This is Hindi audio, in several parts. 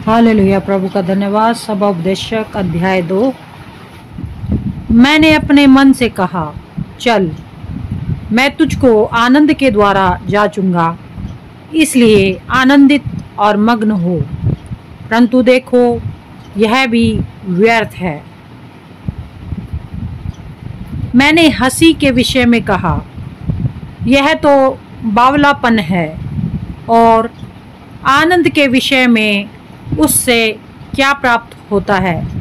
हालेलुया, प्रभु का धन्यवाद। सब उपदेशक, अध्याय दो। मैंने अपने मन से कहा, चल, मैं तुझको आनंद के द्वारा जाचूँगा इसलिए आनंदित और मग्न हो। परंतु देखो, यह भी व्यर्थ है। मैंने हँसी के विषय में कहा, यह तो बावलापन है और आनंद के विषय में उससे क्या प्राप्त होता है?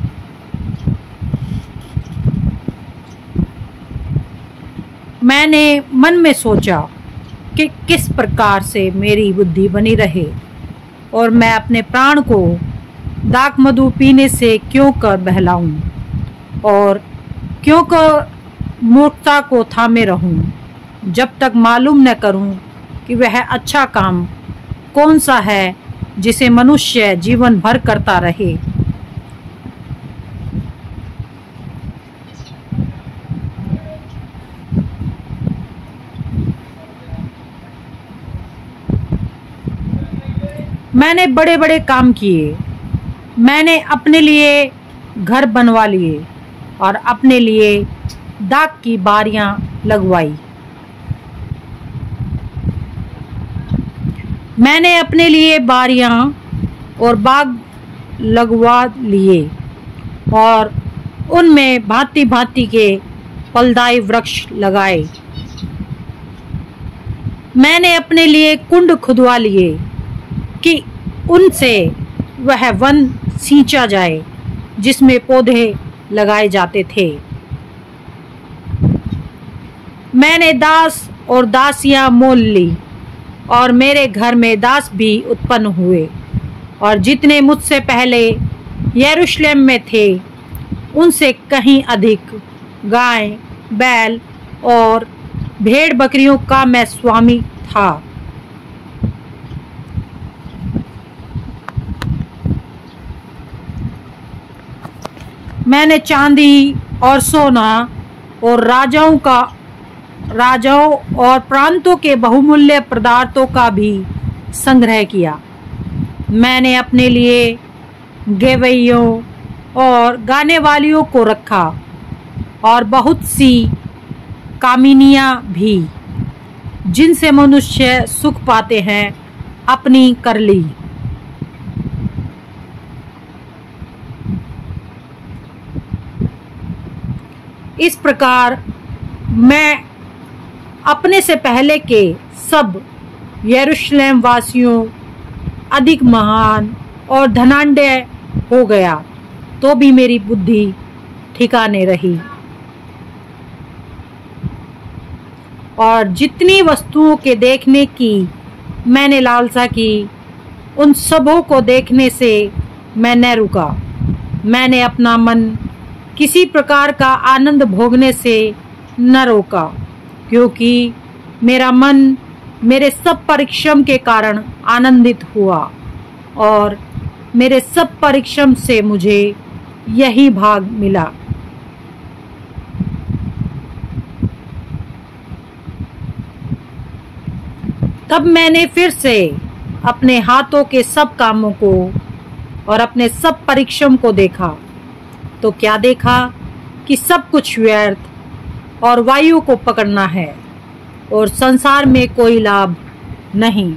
मैंने मन में सोचा कि किस प्रकार से मेरी बुद्धि बनी रहे और मैं अपने प्राण को दाक मधु पीने से क्यों कर बहलाऊं और क्यों कर मूर्खता को थामे रहूँ, जब तक मालूम न करूँ कि वह अच्छा काम कौन सा है जिसे मनुष्य जीवन भर करता रहे। मैंने बड़े बड़े काम किए। मैंने अपने लिए घर बनवा लिए और अपने लिए दाग की बारियाँ लगवाई। मैंने अपने लिए बारियाँ और बाग लगवा लिए और उनमें भांति भांति के फलदायी वृक्ष लगाए। मैंने अपने लिए कुंड खुदवा लिए कि उनसे वह वन सींचा जाए, जिसमें पौधे लगाए जाते थे। मैंने दास और दासियाँ मोल ली। और मेरे घर में दास भी उत्पन्न हुए। और जितने मुझसे पहले यरूशलेम में थे, उनसे कहीं अधिक गाय, बैल और भेड़ बकरियों का मैं स्वामी था। मैंने चांदी और सोना और राजाओं का राजाओं और प्रांतों के बहुमूल्य पदार्थों का भी संग्रह किया। मैंने अपने लिए गेवैयों और गाने वालियों को रखा और बहुत सी कामिनियाँ भी, जिनसे मनुष्य सुख पाते हैं, अपनी कर ली। इस प्रकार मैं अपने से पहले के सब यरूशलेम वासियों, अधिक महान और धनांडय हो गया तो भी मेरी बुद्धि ठिकाने रही। और जितनी वस्तुओं के देखने की मैंने लालसा की, उन सबों को देखने से मैं न रुका। मैंने अपना मन किसी प्रकार का आनंद भोगने से न रोका। क्योंकि मेरा मन मेरे सब परिश्रम के कारण आनंदित हुआ और मेरे सब परिश्रम से मुझे यही भाग मिला। तब मैंने फिर से अपने हाथों के सब कामों को और अपने सब परिश्रम को देखा। तो क्या देखा कि सब कुछ व्यर्थ और वायु को पकड़ना है और संसार में कोई लाभ नहीं।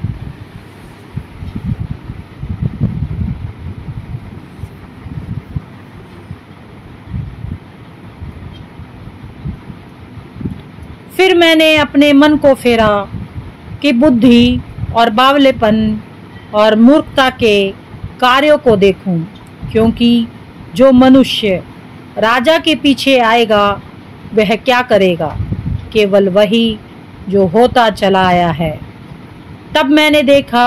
फिर मैंने अपने मन को फेरा कि बुद्धि और बावलेपन और मूर्खता के कार्यों को देखूँ, क्योंकि जो मनुष्य राजा के पीछे आएगा वह क्या करेगा? केवल वही जो होता चला आया है। तब मैंने देखा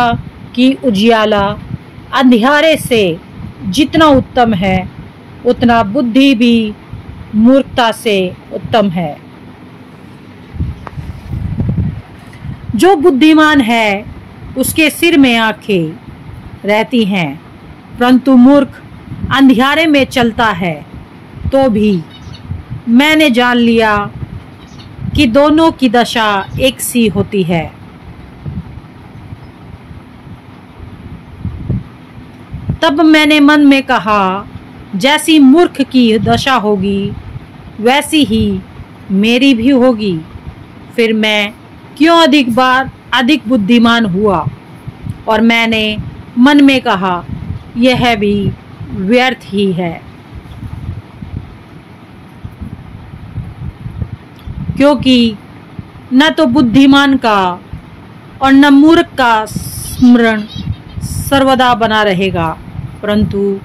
कि उजियाला अंधियारे से जितना उत्तम है, उतना बुद्धि भी मूर्खता से उत्तम है। जो बुद्धिमान है, उसके सिर में आँखें रहती हैं, परंतु मूर्ख अंधियारे में चलता है तो भी मैंने जान लिया कि दोनों की दशा एक सी होती है। तब मैंने मन में कहा, जैसी मूर्ख की दशा होगी, वैसी ही मेरी भी होगी। फिर मैं क्यों अधिक बार अधिक बुद्धिमान हुआ? और मैंने मन में कहा, यह भी व्यर्थ ही है। क्योंकि न तो बुद्धिमान का और न मूर्ख का स्मरण सर्वदा बना रहेगा, परंतु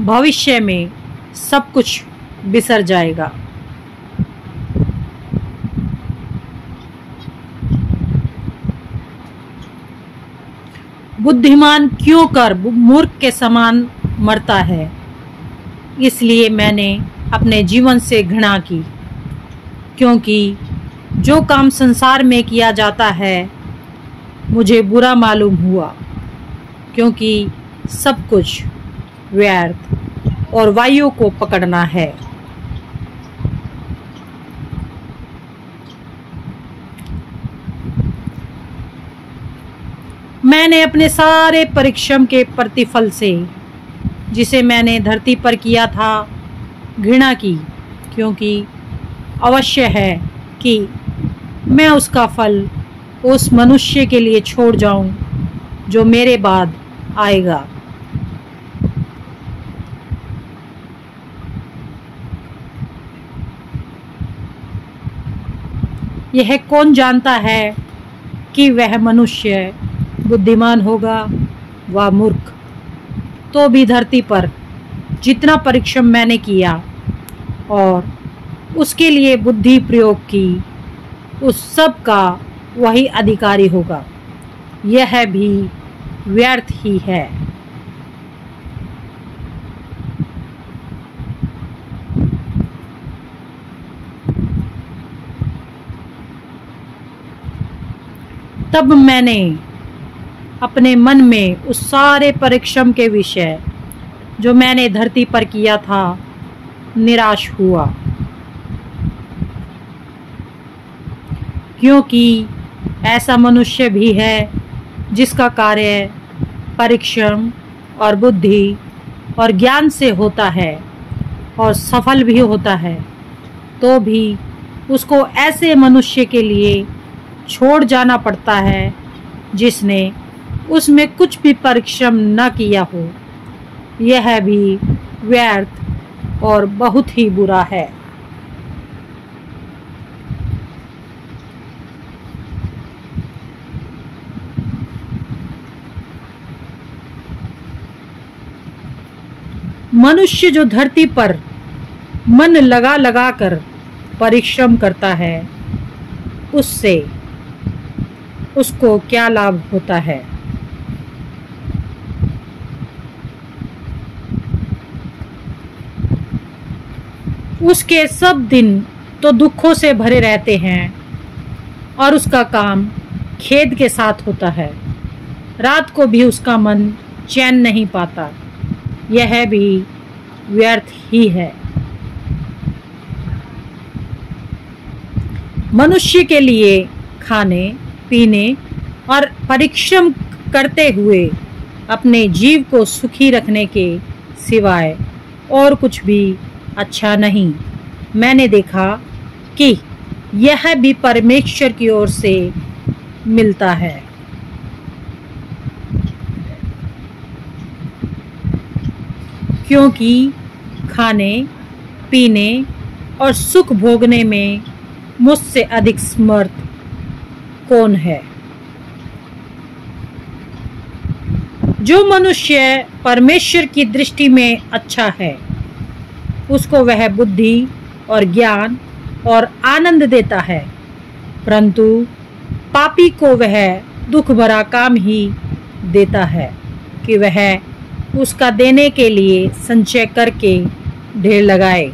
भविष्य में सब कुछ बिसर जाएगा। बुद्धिमान क्यों कर मूर्ख के समान मरता है? इसलिए मैंने अपने जीवन से घृणा की। क्योंकि जो काम संसार में किया जाता है, मुझे बुरा मालूम हुआ, क्योंकि सब कुछ व्यर्थ और वायु को पकड़ना है। मैंने अपने सारे परिश्रम के प्रतिफल से, जिसे मैंने धरती पर किया था, घृणा की, क्योंकि अवश्य है कि मैं उसका फल उस मनुष्य के लिए छोड़ जाऊँ जो मेरे बाद आएगा। यह कौन जानता है कि वह मनुष्य बुद्धिमान होगा व मूर्ख? तो भी धरती पर जितना परिश्रम मैंने किया और उसके लिए बुद्धि प्रयोग की, उस सब का वही अधिकारी होगा। यह भी व्यर्थ ही है। तब मैंने अपने मन में उस सारे परिश्रम के विषय, जो मैंने धरती पर किया था, निराश हुआ। क्योंकि ऐसा मनुष्य भी है, जिसका कार्य परिश्रम और बुद्धि और ज्ञान से होता है और सफल भी होता है तो भी उसको ऐसे मनुष्य के लिए छोड़ जाना पड़ता है, जिसने उसमें कुछ भी परिश्रम न किया हो। यह भी व्यर्थ और बहुत ही बुरा है। मनुष्य जो धरती पर मन लगा लगा कर परिश्रम करता है, उससे उसको क्या लाभ होता है? उसके सब दिन तो दुखों से भरे रहते हैं और उसका काम खेद के साथ होता है। रात को भी उसका मन चैन नहीं पाता। यह भी व्यर्थ ही है। मनुष्य के लिए खाने, पीने और परिश्रम करते हुए अपने जीव को सुखी रखने के सिवाय और कुछ भी अच्छा नहीं। मैंने देखा कि यह भी परमेश्वर की ओर से मिलता है। क्योंकि खाने, पीने और सुख भोगने में मुझसे अधिक समर्थ कौन है? जो मनुष्य परमेश्वर की दृष्टि में अच्छा है, उसको वह बुद्धि और ज्ञान और आनंद देता है, परंतु पापी को वह दुख भरा काम ही देता है कि वह उसका देने के लिए संचय करके ढेर लगाए,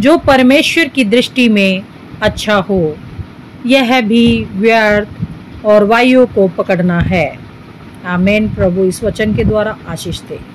जो परमेश्वर की दृष्टि में अच्छा हो। यह भी व्यर्थ और वायु को पकड़ना है। आमेन। प्रभु इस वचन के द्वारा आशीष दे।